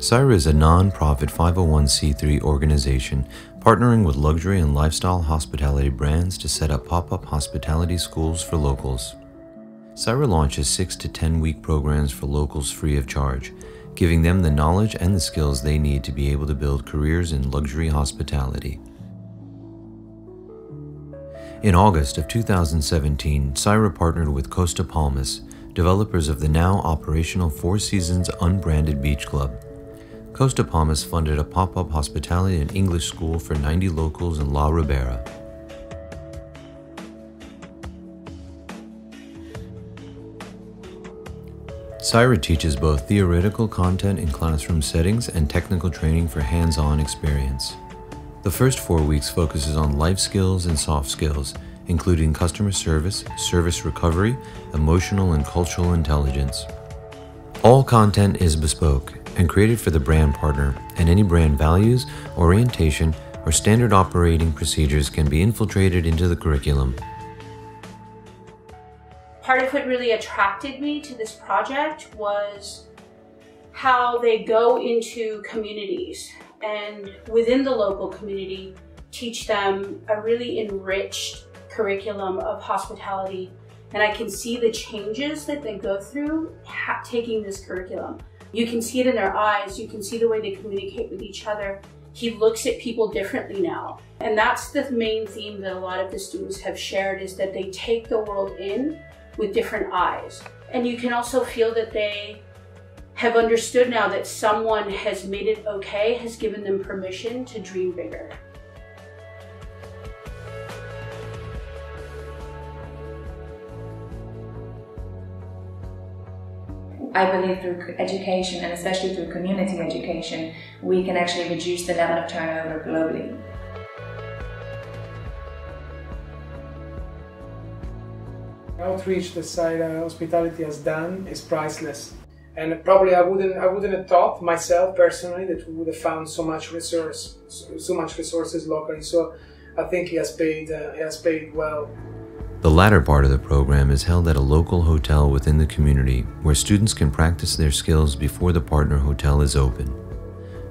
Saira is a non-profit 501c3 organization partnering with luxury and lifestyle hospitality brands to set up pop-up hospitality schools for locals. Saira launches 6 to 10 week programs for locals free of charge, giving them the knowledge and the skills they need to be able to build careers in luxury hospitality. In August of 2017, Saira partnered with Costa Palmas, developers of the now operational Four Seasons unbranded beach club. Costa Palmas funded a pop up hospitality and English school for 90 locals in La Ribera. Saira teaches both theoretical content in classroom settings and technical training for hands on experience. The first four weeks focuses on life skills and soft skills, including customer service, service recovery, emotional and cultural intelligence. All content is bespoke and created for the brand partner, and any brand values, orientation, or standard operating procedures can be infiltrated into the curriculum. Part of what really attracted me to this project was how they go into communities and within the local community teach them a really enriched curriculum of hospitality and I can see the changes that they go through taking this curriculum. You can see it in their eyes, you can see the way they communicate with each other. He looks at people differently now. And that's the main theme that a lot of the students have shared is that they take the world in with different eyes. And you can also feel that they have understood now that someone has made it okay, has given them permission to dream bigger. I believe through education and especially through community education, we can actually reduce the level of turnover globally. Outreach that Saira Hospitality has done is priceless and probably I wouldn't I wouldn't have thought myself personally that we would have found so much resource so, so much resources locally. So I think he has paid uh, he has paid well. The latter part of the program is held at a local hotel within the community where students can practice their skills before the partner hotel is open.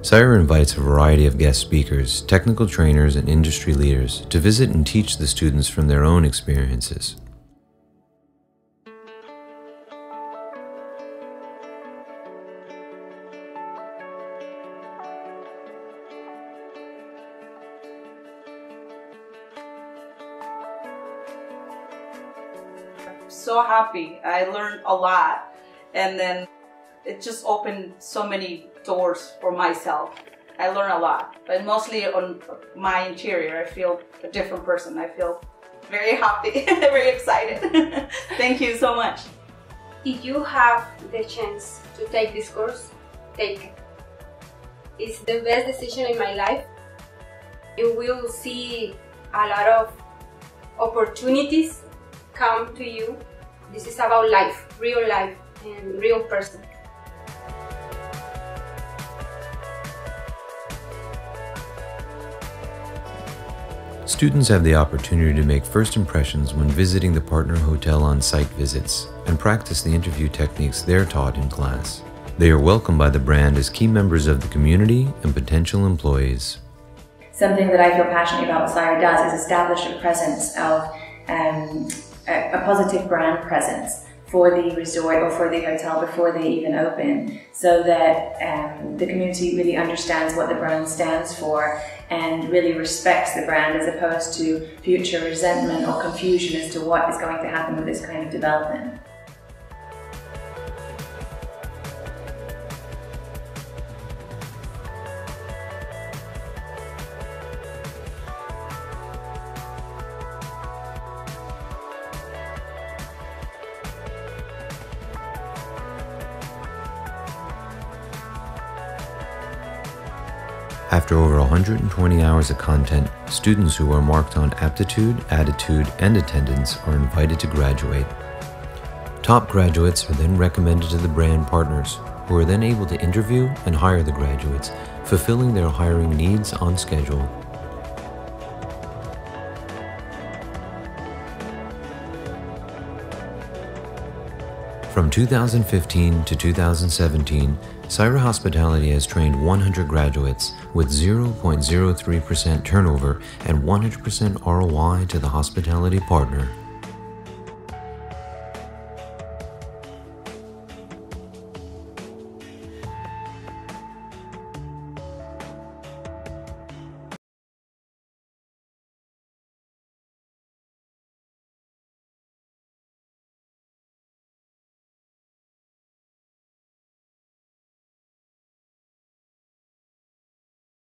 Saira invites a variety of guest speakers, technical trainers, and industry leaders to visit and teach the students from their own experiences. So happy. I learned a lot. And then it just opened so many doors for myself. I learned a lot, but mostly on my interior. I feel a different person. I feel very happy, very excited. Thank you so much. If you have the chance to take this course, take it. It's the best decision in my life. You will see a lot of opportunities come to you. This is about life, real life, and real person. Students have the opportunity to make first impressions when visiting the partner hotel on site visits and practice the interview techniques they're taught in class. They are welcomed by the brand as key members of the community and potential employees. Something that I feel passionate about what Saira does is establish a presence of um, a, a positive brand presence for the resort or for the hotel before they even open so that um, the community really understands what the brand stands for and really respects the brand as opposed to future resentment or confusion as to what is going to happen with this kind of development. After over 120 hours of content, students who are marked on aptitude, attitude, and attendance are invited to graduate. Top graduates are then recommended to the brand partners, who are then able to interview and hire the graduates, fulfilling their hiring needs on schedule. From 2015 to 2017, Saira Hospitality has trained 100 graduates with 0.03% turnover and 100% ROI to the hospitality partner.